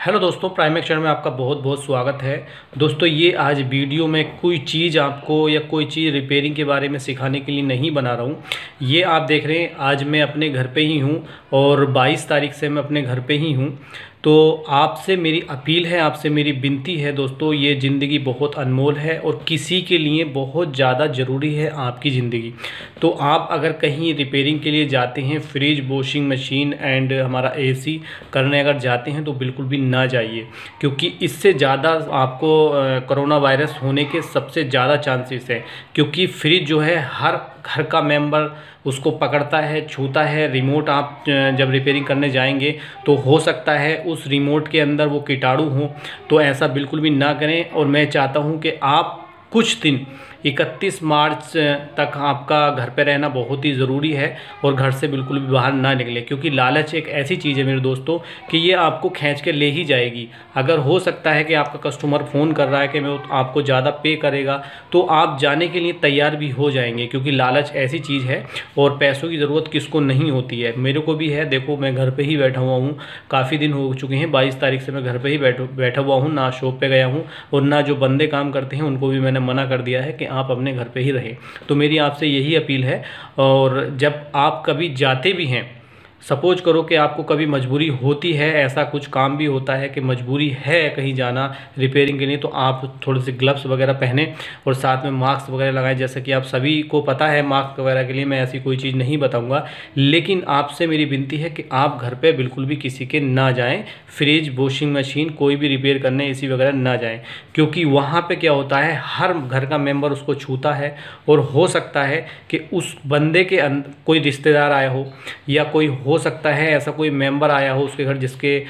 Hello दोस्तों prime action में आपका बहुत बहुत स्वागत है। दोस्तों, ये आज वीडियो में कोई चीज़ आपको या कोई चीज़ रिपेयरिंग के बारे में सिखाने के लिए नहीं बना रहा हूँ। ये आप देख रहे हैं, आज मैं अपने घर पे ही हूँ और 22 तारीख से मैं अपने घर पे ही हूँ। तो आपसे मेरी अपील है, आपसे मेरी विनती है दोस्तों, ये ज़िंदगी बहुत अनमोल है और किसी के लिए बहुत ज़्यादा ज़रूरी है आपकी ज़िंदगी। तो आप अगर कहीं रिपेयरिंग के लिए जाते हैं फ्रिज वॉशिंग मशीन एंड हमारा एसी करने अगर जाते हैं तो बिल्कुल भी ना जाइए, क्योंकि इससे ज़्यादा आपको कोरोना वायरस होने के सबसे ज़्यादा चांसेस हैं, क्योंकि फ्रिज जो है हर घर का मेंबर उसको पकड़ता है, छूता है रिमोट आप जब रिपेयरिंग करने जाएँगे तो हो सकता है उस रिमोट के अंदर वो कीटाणु हो। तो ऐसा बिल्कुल भी ना करें और मैं चाहता हूँ कि आप कुछ दिन इकतीस मार्च तक आपका घर पे रहना बहुत ही ज़रूरी है और घर से बिल्कुल भी बाहर ना निकले, क्योंकि लालच एक ऐसी चीज़ है मेरे दोस्तों कि ये आपको खींच के ले ही जाएगी। अगर हो सकता है कि आपका कस्टमर फ़ोन कर रहा है कि मैं आपको ज़्यादा पे करेगा तो आप जाने के लिए तैयार भी हो जाएँगे, क्योंकि लालच ऐसी चीज़ है और पैसों की ज़रूरत किसको नहीं होती है। मेरे को भी है, देखो मैं घर पर ही बैठा हुआ हूँ, काफ़ी दिन हो चुके हैं, बाईस तारीख से मैं घर पर ही बैठा हुआ हूँ, ना शॉप पर गया हूँ और ना जो बंदे काम करते हैं, उनको भी मैंने मना कर दिया है कि आप अपने घर पे ही रहें। तो मेरी आपसे यही अपील है और जब आप कभी जाते भी हैं, सपोज़ करो कि आपको कभी मजबूरी होती है, ऐसा कुछ काम भी होता है कि मजबूरी है कहीं जाना रिपेयरिंग के लिए तो आप थोड़े से ग्लव्स वगैरह पहने और साथ में मास्क वगैरह लगाएँ। जैसे कि आप सभी को पता है मास्क वगैरह के लिए मैं ऐसी कोई चीज़ नहीं बताऊँगा, लेकिन आपसे मेरी विनती है कि आप घर पर बिल्कुल भी किसी के ना जाएँ। फ्रिज वॉशिंग मशीन कोई भी रिपेयर करने ए वगैरह ना जाएँ। क्योंकि वहाँ पे क्या होता है, हर घर का मेंबर उसको छूता है और हो सकता है कि उस बंदे के अंदर कोई रिश्तेदार आया हो या कोई हो सकता है ऐसा कोई मेंबर आया हो उसके घर जिसके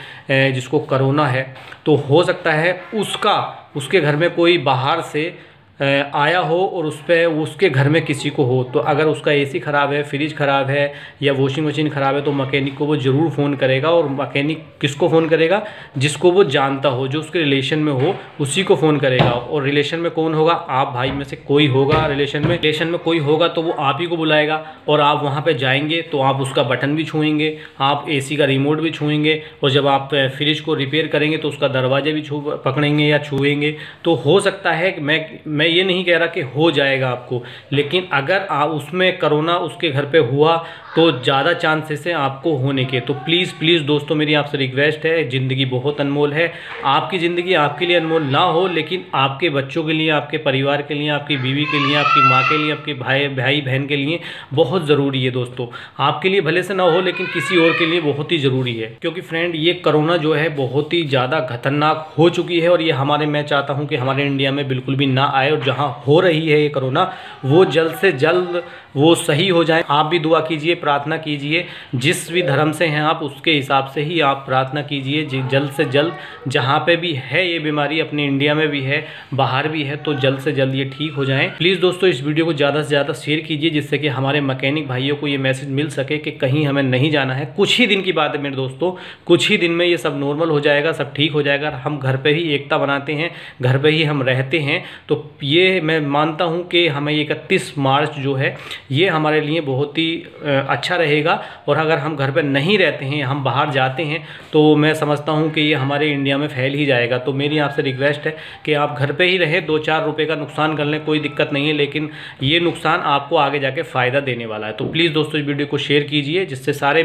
जिसको करोना है तो हो सकता है उसका, उसके घर में कोई बाहर से आया हो और उस पर उसके घर में किसी को हो तो अगर उसका एसी ख़राब है, फ्रिज ख़राब है, या वॉशिंग मशीन ख़राब है तो मकैनिक को वो ज़रूर फ़ोन करेगा और मकैनिक किसको फ़ोन करेगा? जिसको वो जानता हो, जो उसके रिलेशन में हो, उसी को फ़ोन करेगा। और रिलेशन में कौन होगा? आप भाई में से कोई होगा रिलेशन में। रिलेशन में कोई होगा तो वो आप ही को बुलाएगा और आप वहाँ पर जाएँगे तो आप उसका बटन भी छूएँगे, आप एसी का रिमोट भी छूएँगे और जब आप फ्रिज को रिपेयर करेंगे तो उसका दरवाजे भी छू, पकड़ेंगे या छूएँगे। तो हो सकता है मैं मैं ये नहीं कह रहा कि हो जाएगा आपको लेकिन अगर आ, उसमें करोना उसके घर पे हुआ तो ज़्यादा चांसेस हैं आपको होने के। तो प्लीज़ प्लीज़ दोस्तों मेरी आपसे रिक्वेस्ट है ज़िंदगी बहुत अनमोल है। आपकी ज़िंदगी आपके लिए अनमोल ना हो लेकिन आपके बच्चों के लिए आपके परिवार के लिए आपकी बीवी के लिए आपकी माँ के लिए आपके भाई भाई बहन के लिए बहुत ज़रूरी है दोस्तों। आपके लिए भले से ना हो लेकिन किसी और के लिए बहुत ही ज़रूरी है। क्योंकि फ्रेंड ये कोरोना जो है बहुत ही ज़्यादा खतरनाक हो चुकी है और ये हमारे मैं चाहता हूँ कि हमारे इंडिया में बिल्कुल भी ना आए और जहाँ हो रही है ये कोरोना, वो जल्द से जल्द वो सही हो जाए। आप भी दुआ कीजिए, प्रार्थना कीजिए। जिस भी धर्म से हैं आप, उसके हिसाब से ही आप प्रार्थना कीजिए। जल्द से जल्द जहाँ पे भी है ये बीमारी, अपने इंडिया में भी है, बाहर भी है तो जल्द से जल्द ये ठीक हो जाए। प्लीज़ दोस्तों, इस वीडियो को ज़्यादा से ज़्यादा शेयर कीजिए, जिससे कि हमारे मैकेनिक भाइयों को ये मैसेज मिल सके कि कहीं हमें नहीं जाना है। कुछ ही दिन की बात है मेरे दोस्तों, कुछ ही दिन में ये सब नॉर्मल हो जाएगा, सब ठीक हो जाएगा। हम घर पर ही एकता बनाते हैं, घर पर ही हम रहते हैं तो ये मैं मानता हूँ कि हमें इकतीस मार्च जो है, ये हमारे लिए बहुत ही अच्छा रहेगा। और अगर हम घर पर नहीं रहते हैं, हम बाहर जाते हैं तो मैं समझता हूँ कि ये हमारे इंडिया में फैल ही जाएगा। तो मेरी आपसे रिक्वेस्ट है कि आप घर पर ही रहें दो चार रुपये का नुकसान कर लें, कोई दिक्कत नहीं है, लेकिन ये नुकसान आपको आगे जाके फ़ायदा देने वाला है। तो प्लीज़ दोस्तों, इस वीडियो को शेयर कीजिए, जिससे सारे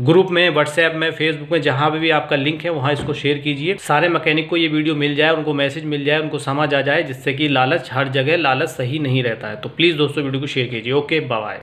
ग्रुप में, व्हाट्सएप में, फेसबुक में, जहाँ भी आपका लिंक है, वहाँ इसको शेयर कीजिए। सारे मैकेनिक को ये वीडियो मिल जाए, उनको मैसेज मिल जाए, उनको समझ आ जाए, जिससे कि लालच, हर जगह लालच सही नहीं रहता है। तो प्लीज़ दोस्तों, वीडियो को शेयर कीजिए। Okay bye